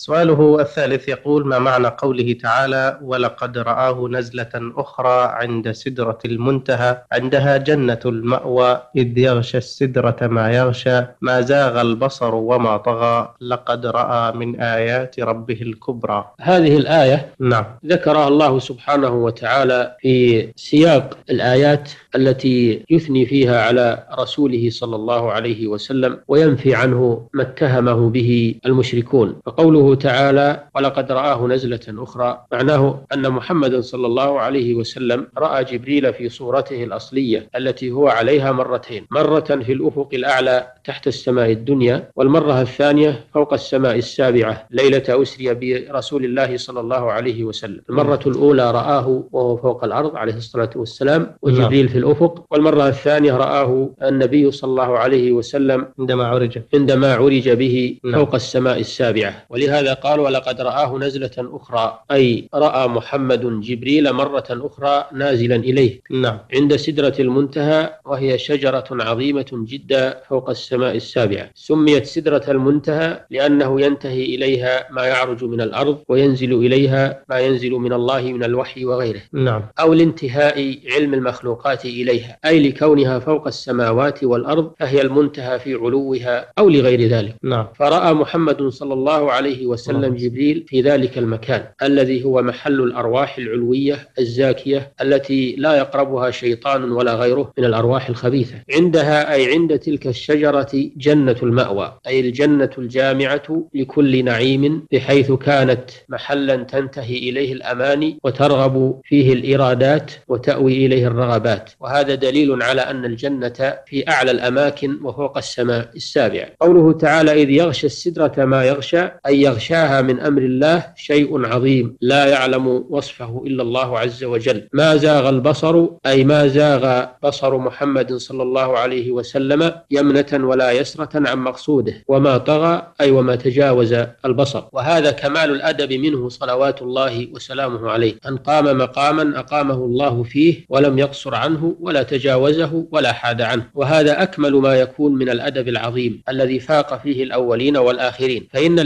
سؤاله الثالث يقول ما معنى قوله تعالى ولقد رآه نزلة أخرى عند سدرة المنتهى عندها جنة المأوى إذ يغشى السدرة ما يغشى ما زاغ البصر وما طغى لقد رأى من آيات ربه الكبرى. هذه الآية نعم. ذكرها الله سبحانه وتعالى في سياق الآيات التي يثني فيها على رسوله صلى الله عليه وسلم وينفي عنه ما اتهمه به المشركون. فقوله تعالى ولقد رآه نزلة أخرى. معناه أن محمدا صلى الله عليه وسلم رأى جبريل في صورته الأصلية التي هو عليها مرتين. مرة في الأفق الأعلى تحت السماء الدنيا والمرة الثانية فوق السماء السابعة ليلة أسري برسول الله صلى الله عليه وسلم. المرة الأولى رآه وهو فوق الأرض عليه الصلاة والسلام وجبريل في الأفق. والمرة الثانية رآه النبي صلى الله عليه وسلم عندما عرج. عندما عرج به نعم. فوق السماء السابعة. ولهذا قال ولقد رآه نزلة أخرى؟ أي رأى محمد جبريل مرة أخرى نازلا إليه. نعم. عند سدرة المنتهى وهي شجرة عظيمة جدا فوق السماء السابعة. سميت سدرة المنتهى لأنه ينتهي إليها ما يعرج من الأرض وينزل إليها ما ينزل من الله من الوحي وغيره. نعم. أو لانتهاء علم المخلوقات إليها. أي لكونها فوق السماوات والأرض فهي المنتهى في علوها أو لغير ذلك. نعم. فرأى محمد صلى الله عليه وسلم اللهم جبريل في ذلك المكان الذي هو محل الأرواح العلوية الزاكية التي لا يقربها شيطان ولا غيره من الأرواح الخبيثة. عندها أي عند تلك الشجرة جنة المأوى أي الجنة الجامعة لكل نعيم بحيث كانت محلا تنتهي إليه الأماني وترغب فيه الإرادات وتأوي إليه الرغبات. وهذا دليل على أن الجنة في أعلى الأماكن وفوق السماء السابعة. قوله تعالى إذ يغشى السدرة ما يغشى أي يغشاها من أمر الله شيء عظيم. لا يعلم وصفه إلا الله عز وجل. ما زاغ البصر أي ما زاغ بصر محمد صلى الله عليه وسلم يمنة ولا يسرة عن مقصوده. وما طغى أي وما تجاوز البصر. وهذا كمال الأدب منه صلوات الله وسلامه عليه. أن قام مقاما أقامه الله فيه ولم يقصر عنه ولا تجاوزه ولا حاد عنه. وهذا أكمل ما يكون من الأدب العظيم الذي فاق فيه الأولين والآخرين. فإن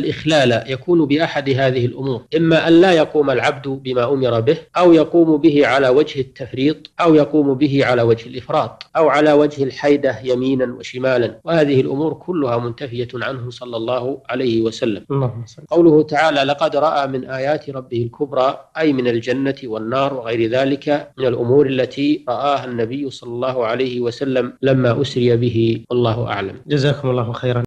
يكون بأحد هذه الأمور إما أن لا يقوم العبد بما أمر به أو يقوم به على وجه التفريط أو يقوم به على وجه الإفراط أو على وجه الحيدة يمينا وشمالا. وهذه الأمور كلها منتفية عنه صلى الله عليه وسلم. اللهم صل قوله تعالى لقد رأى من آيات ربه الكبرى أي من الجنة والنار وغير ذلك من الأمور التي رآها النبي صلى الله عليه وسلم لما أسري به والله أعلم. جزاكم الله خيرا.